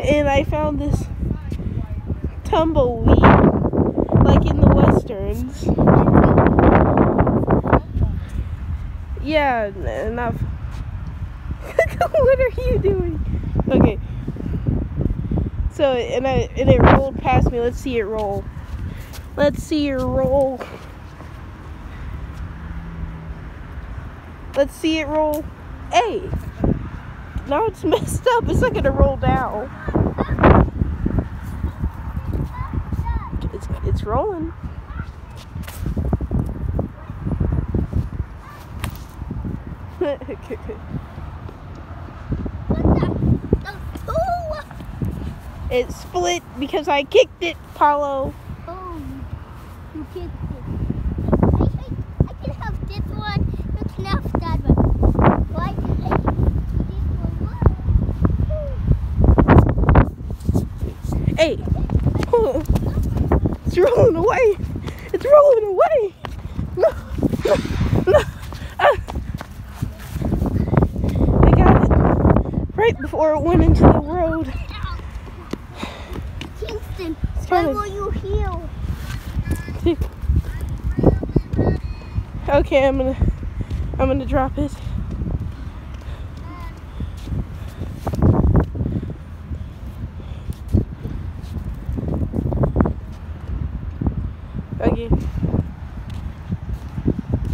and I found this tumbleweed, like in the westerns. Yeah, enough. what are you doing? Okay. So and I and it rolled past me. Let's see it roll. Let's see it roll. Let's see it roll. Hey. Now it's messed up. It's not gonna roll down. It's it's rolling. it split because I kicked it, Paulo. Oh, you kicked it. I, I, I can have this one. You can have that one. Why did I Hey. It's rolling away. It's rolling away. No. No. no. Ah. I got it right before it went into the road. Kingston, why will you heal? Okay, I'm gonna I'm gonna drop it. बाकी।